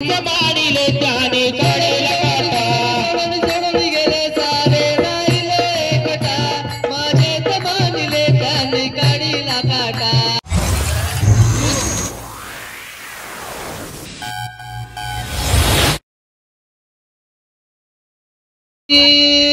ಮಾಡಿಲೆ ತ್ಯಾನಿ ಕಡೆಯ Yeah.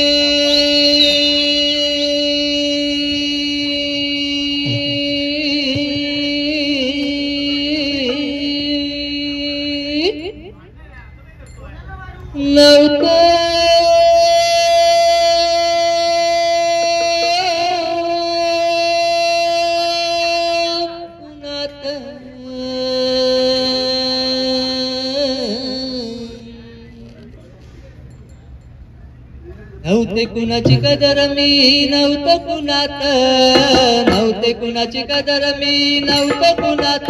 नव्हते कुणाची कदर मी नव्हतं कुणात. नव्हते कुणाची कदर मी नव्हतं कुणात.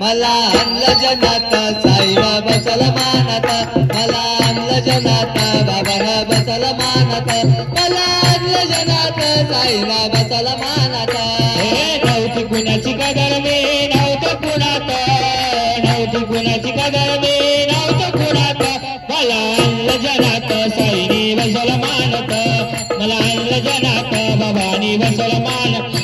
मला आणलं जनाता साईबाबा चला मानात मला आणलं जनात बाबा बसल मानात मला आणलं जनाता साईबाबा चला मानात नव्हती कुणाची कदर मी नव्हतं कुणात. नव्हती कुणाची कदर मी नव्हतं कुणात. मला आणलं जनात साईनी बसला and i call my money wasola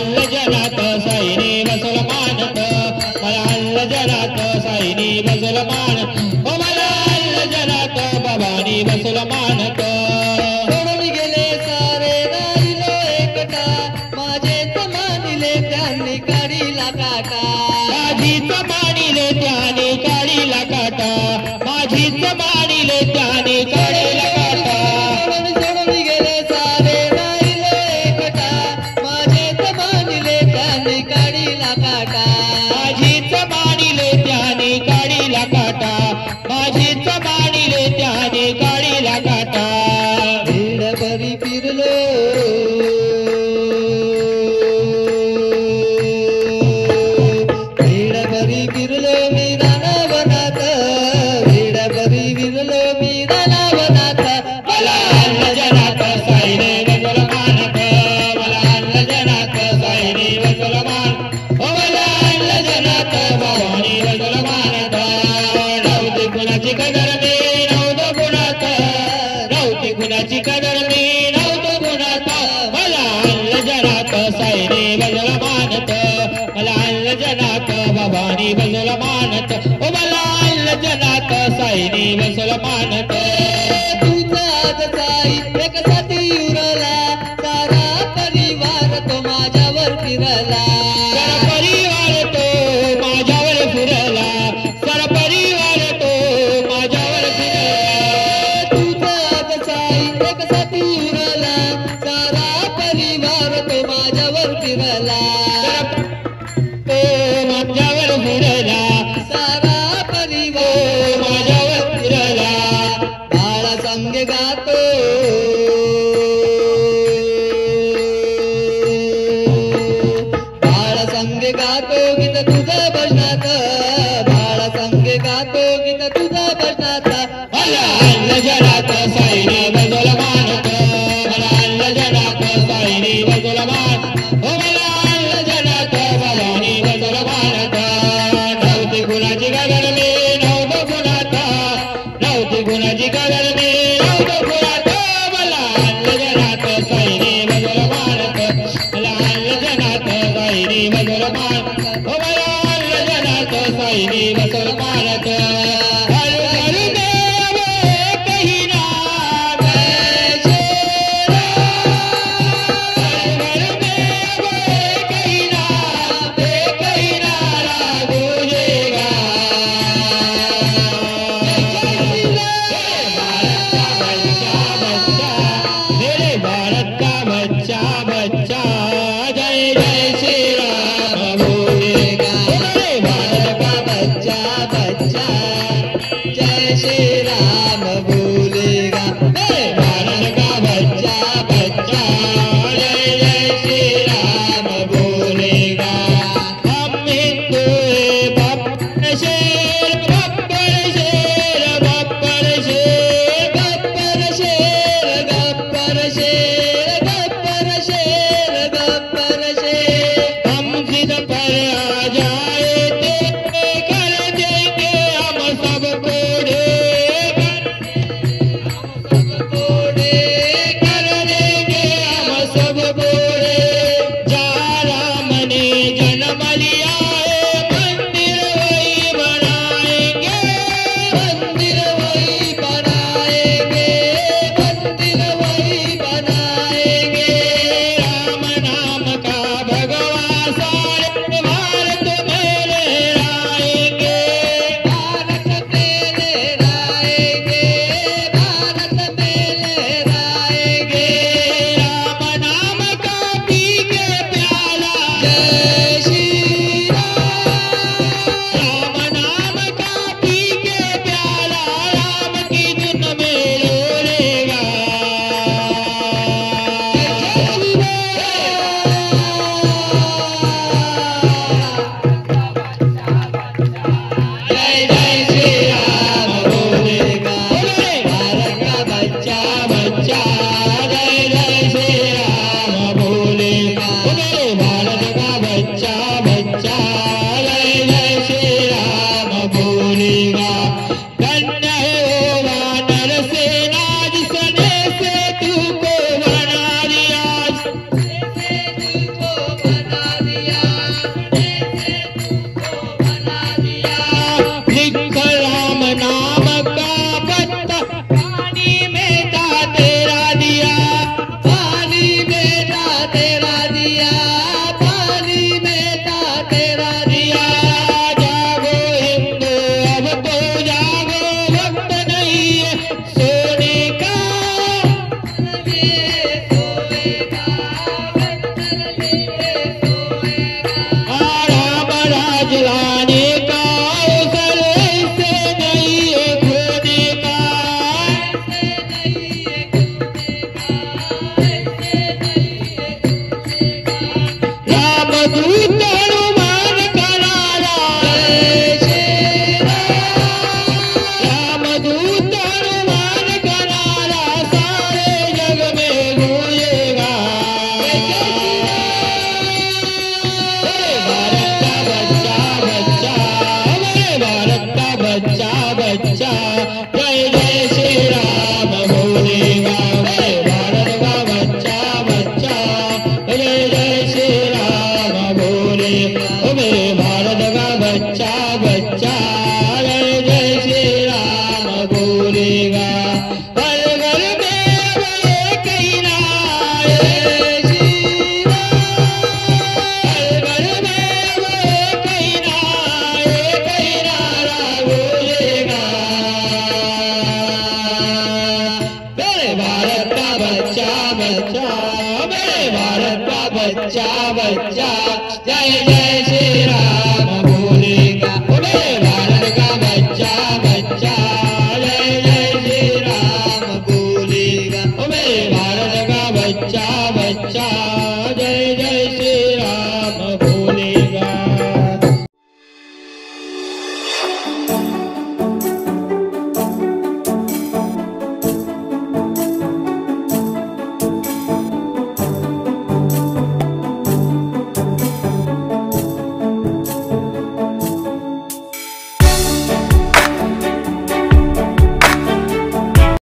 काढीला काटा. माझीच मानिले त्याने काढीला काटा. माझीच मा దేవ సులపానతో Hey. yeah.